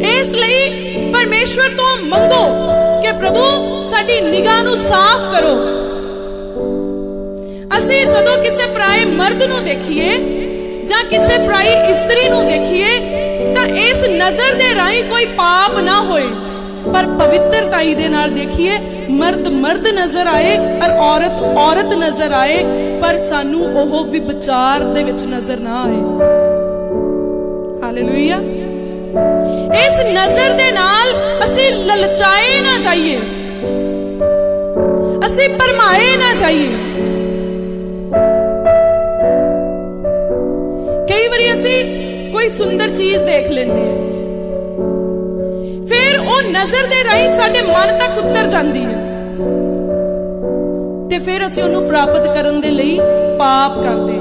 ਇਸ ਲਈ ਪਰਮੇਸ਼ਵਰ ਤੋਂ ਮੰਗੋ ਕਿ ਪ੍ਰਭੂ ਸਾਡੀ ਨਿਗਾਹ ਨੂੰ ਸਾਫ਼ ਕਰੋ। ਅਸੀਂ ਜਦੋਂ ਕਿਸੇ ਪਰਾਏ ਮਰਦ ਨੂੰ ਦੇਖੀਏ ਜਾਂ ਕਿਸੇ ਪਰਾਈ ਇਸਤਰੀ ਨੂੰ ਦੇਖੀਏ, ਤਾਂ ਇਸ ਨਜ਼ਰ ਦੇ ਰਾਹੀਂ ਕੋਈ ਪਾਪ ਨਾ ਹੋਏ। ਪਰ ਪਵਿੱਤਰਤਾਈ ਦੇ ਨਾਲ ਦੇਖੀਏ, ਮਰਦ ਮਰਦ ਨਜ਼ਰ ਆਏ ਔਰ ਔਰਤ ਔਰਤ ਨਜ਼ਰ ਆਏ, ਪਰ ਸਾਨੂੰ ਉਹ ਵੀ ਵਿਚਾਰ ਦੇ ਵਿੱਚ ਨਜ਼ਰ ਨਾ ਆਏ। ਹਾਲੇਲੂਇਆ। ਇਸ ਨਜ਼ਰ ਦੇ ਨਾਲ ਅਸੀਂ ਲਲਚਾਏ ਨਾ ਜਾਈਏ। ਅਸੀਂ ਪਰਮਾਏ ਨਾ ਜਾਈਏ। ਕਈ ਵਾਰੀ ਅਸੀਂ ਕੋਈ ਸੁੰਦਰ ਚੀਜ਼ ਦੇਖ ਲੈਂਦੇ ਹਾਂ। ਫਿਰ ਉਹ ਨਜ਼ਰ ਦੇ ਰਾਹੀਂ ਸਾਡੇ ਮਨ ਤੱਕ ਉਤਰ ਜਾਂਦੀ ਹੈ। ਤੇ ਫਿਰ ਅਸੀਂ ਉਹਨੂੰ ਪ੍ਰਾਪਤ ਕਰਨ ਦੇ ਲਈ ਪਾਪ ਕਰਦੇ